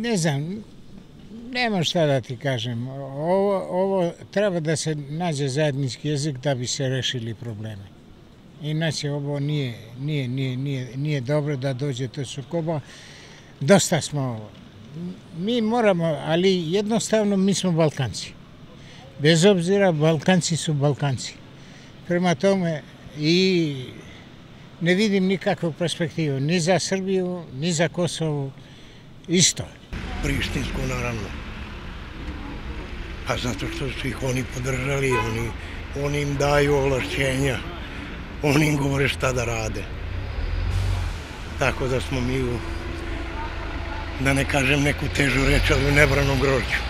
Ne znam, nema šta da ti kažem. Ovo, ovo treba da se nađe zajednički jezik da bi se rešili probleme. Inače, ovo nije, nije, nije, nije, nije dobro da dođe do sukoba. Dosta smo, ovo. mi moramo, ali jednostavno mi smo Balkanci. Bez obzira, Balkanci su Balkanci. Prema tome, i ne vidim nikakvu perspektivu, ni za Srbiju, ni za Kosovo, isto. Prištinsku, naravno. Pa zato što su ih oni podržali, oni, oni im daju ovlašćenja, oni im govore šta da rade. Tako da smo mi u, da ne kažem neku težu reč, ali u nebranom grođu.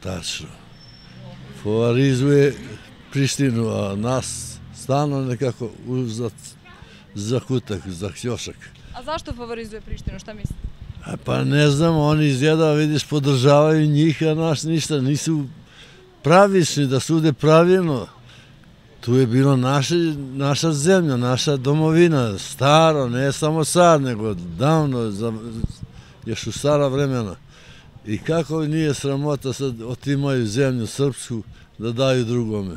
Tačno. Favorizuje Prištinu, a nas stano nekako uzat za kutak, za hjošak. A zašto favorizuje Prištinu, šta mislite? Pa ne znam, oni izgleda, vidiš, podržavaju njih, a naš ništa, nisu pravični da sude pravilno. Tu je bilo naše, naša zemlja, naša domovina, staro, ne samo sad, nego davno, za, još u stara vremena. I kako nije sramota sad otimaju zemlju srpsku da daju drugome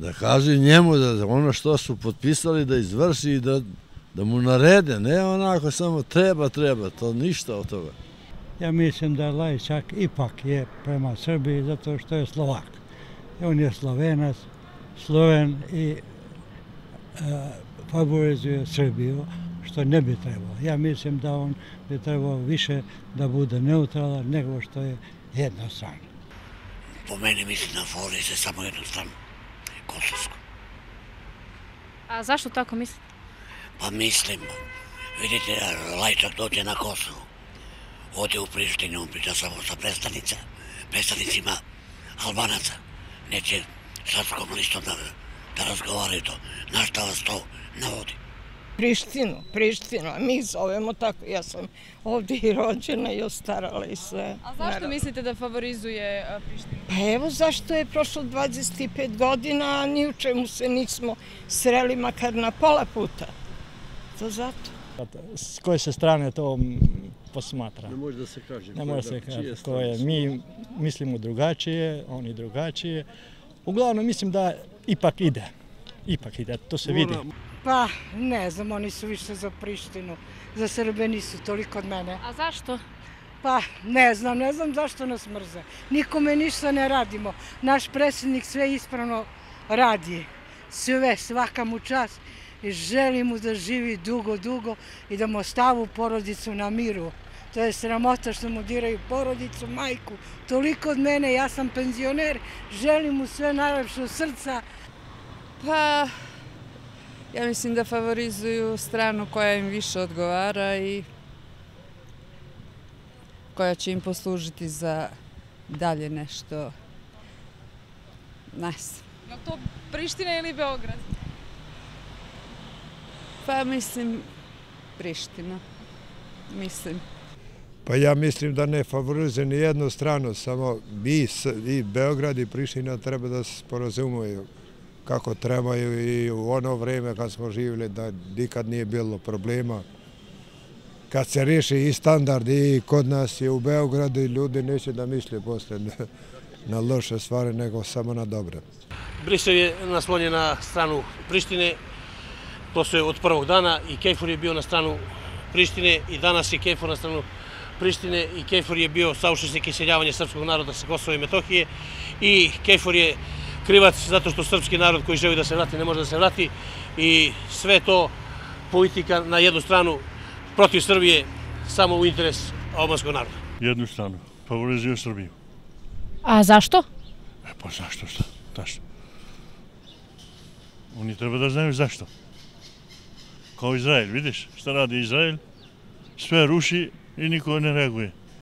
da kaže njemu da ono što su potpisali da izvrši i da, da mu narede, ne onako samo treba, treba, to ništa od toga. Ja mislim da Lajčak ipak je prema Srbiji zato što je Slovak. On je Slovenac, Sloven i e, favorizuje Srbiju, što ne bi trebalo. Ja mislim da on bi trebao više da bude neutralan nego što je jedna strana. Po meni mislim da favorizuje samo jednu stranu. Kosovsku. A zašto tako mislite? Pa mislim, vidite, Lajčak dođe na Kosovo, ode u Prištinu, on priča samo sa predstavnica, predstavnicima Albanaca, neće srpskom listom da, da razgovaraju to, na šta vas to navodi. Prištinu, Prištinu, a mi zovemo tako, ja sam ovdje i rođena i ostarala i sve. A zašto mislite da favorizuje Prištinu? Pa evo zašto je prošlo 25 godina, a ni u čemu se nismo sreli makar na pola puta. To zato. S koje se strane to posmatra? Ne može da se kaže. Ne može se kaže koje. Mi mislimo drugačije, oni drugačije. Uglavnom mislim da ipak ide. Ipak ide, to se vidi. Pa, ne znam, oni su više za Prištinu. Za Srbe nisu toliko od mene. A zašto? Pa, ne znam, ne znam zašto nas mrze. Nikome ništa ne radimo. Naš predsjednik sve ispravno radi. Sve, svaka mu čas. I želi mu da živi dugo, dugo i da mu stavu porodicu na miru. To je sramota što mu diraju porodicu, majku. Toliko od mene, ja sam penzioner, želim mu sve najlepše u srca. Pa, Ja mislim da favorizuju stranu koja im više odgovara i koja će im poslužiti za dalje nešto. Nas. Je to Priština ili Beograd? Pa mislim Priština. Mislim. Pa ja mislim da ne favorizuje ni jednu stranu, samo vi, i Beograd i Priština treba da se sporazumuju kako trebaju i u ono vreme kad smo živjeli da nikad nije bilo problema. Kad se riješi i standard i kod nas je u Beogradu i ljudi neće da misle posle na loše stvari nego samo na dobre. Brisel je naslonjen na stranu Prištine, to su je od prvog dana i Kejfur je bio na stranu Prištine i danas je Kejfur na stranu Prištine i Kejfur je bio saušesnik iseljavanja srpskog naroda sa Kosova i Metohije i Kejfur je krivac zato što srpski narod koji želi da se vrati ne može da se vrati i sve to politika na jednu stranu protiv Srbije samo u interes albanskog naroda. Jednu stranu, favorizuje Srbiju. A zašto? E pa zašto šta? Zašto? Oni treba da znaju zašto. Kao Izrael, vidiš šta radi Izrael? Sve ruši i niko ne reaguje.